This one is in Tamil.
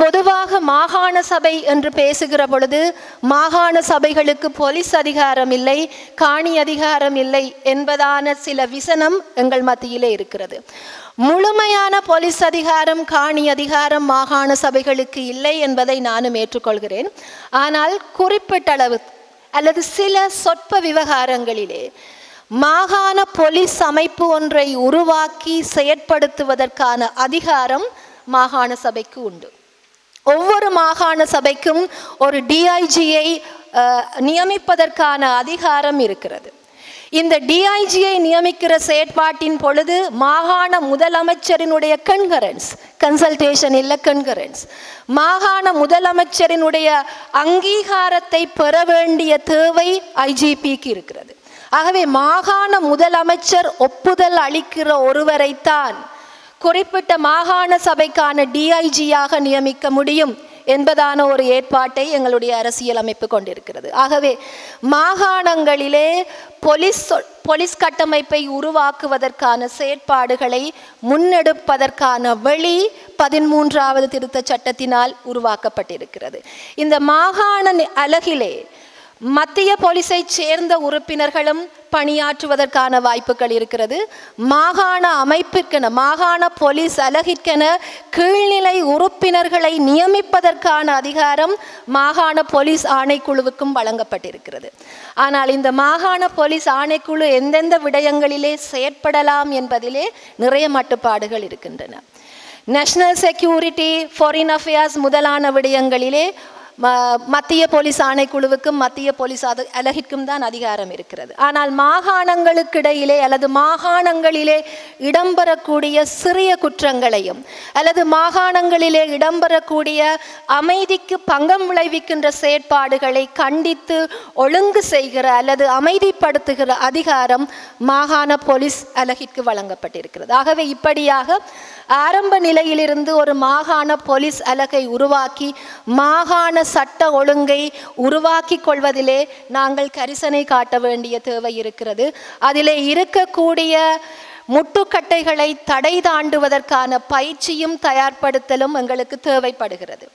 பொதுவாக மாகாண சபை என்று பேசுகிற பொழுது மாகாண சபைகளுக்கு போலீஸ் அதிகாரம் இல்லை காணி அதிகாரம் இல்லை என்பதான சில விசனம் எங்கள் மத்தியிலே இருக்கிறது. முழுமையான போலீஸ் அதிகாரம் காணி அதிகாரம் மாகாண சபைகளுக்கு இல்லை என்பதை நானும் ஏற்றுக்கொள்கிறேன். ஆனால் குறிப்பிட்ட அளவு அல்லது சில சொற்ப விவகாரங்களிலே மாகாண போலீஸ் அமைப்பு ஒன்றை உருவாக்கி செயற்படுத்துவதற்கான அதிகாரம் மாகாண சபைக்கு உண்டு. ஒவ்வொரு மாகாண சபைக்கும் ஒரு டிஐஜியை நியமிப்பதற்கான அதிகாரம் இருக்கிறது. இந்த டிஐஜியை நியமிக்கிற செயற்பாட்டின் பொழுது மாகாண முதலமைச்சரினுடைய கன்கரன்ஸ் கன்சல்டேஷன் இல்லை கன்கரன்ஸ் மாகாண முதலமைச்சரினுடைய அங்கீகாரத்தை பெற வேண்டிய தேவை ஐஜிபிக்கு இருக்கிறது. ஆகவே மாகாண முதலமைச்சர் ஒப்புதல் அளிக்கிற ஒருவரைத்தான் குறிப்பிட்ட மாகாண சபைக்கான டிஐஜியாக நியமிக்க முடியும் என்பதான ஒரு ஏற்பாட்டை எங்களுடைய அரசியலமைப்பு கொண்டிருக்கிறது. ஆகவே மாகாணங்களிலே போலீஸ் போலீஸ் கட்டமைப்பை உருவாக்குவதற்கான செயற்பாடுகளை முன்னெடுப்பதற்கான வழி பதிமூன்றாவது திருத்தச் சட்டத்தினால் உருவாக்கப்பட்டிருக்கிறது. இந்த மாகாண அலகிலே மத்திய போலீஸைச் சேர்ந்த உறுப்பினர்களும் பணியாற்றுவதற்கான வாய்ப்புகள் இருக்கிறது. மாகாண அமைப்பிற்கென மாகாண போலீஸ் அலகிற்கென கீழ்நிலை உறுப்பினர்களை நியமிப்பதற்கான அதிகாரம் மாகாண போலீஸ் ஆணைக்குழுவுக்கும் வழங்கப்பட்டிருக்கிறது. ஆனால் இந்த மாகாண போலீஸ் ஆணைக்குழு எந்தெந்த விடயங்களிலே செயற்படலாம் என்பதிலே நிறைய மட்டுப்பாடுகள் இருக்கின்றன. நேஷனல் செக்யூரிட்டி ஃபாரின் அஃபேர்ஸ் முதலான விடயங்களிலே மத்திய போலீஸ் ஆணைக்குழுவுக்கும் மத்திய போலீஸ் அது அலகிற்கும் தான் அதிகாரம் இருக்கிறது. ஆனால் மாகாணங்களுக்கிடையிலே அல்லது மாகாணங்களிலே இடம்பெறக்கூடிய சிறிய குற்றங்களையும் அல்லது மாகாணங்களிலே இடம்பெறக்கூடிய அமைதிக்கு பங்கம் விளைவிக்கின்ற செயற்பாடுகளை கண்டித்து ஒழுங்கு செய்கிற அல்லது அமைதிப்படுத்துகிற அதிகாரம் மாகாண போலீஸ் அலகிற்கு வழங்கப்பட்டிருக்கிறது. ஆகவே இப்படியாக ஆரம்ப நிலையிலிருந்து ஒரு மாகாண போலீஸ் அலகை உருவாக்கி மாகாண சட்ட ஒழுங்கை உருவாக்கி கொள்வதிலே நாங்கள் கரிசனை காட்ட வேண்டிய தேவை இருக்கிறது. அதிலே இருக்கக்கூடிய முட்டுக்கட்டைகளை தடை தாண்டுவதற்கான பயிற்சியும் தயார்படுத்தலும் எங்களுக்கு தேவைப்படுகிறது.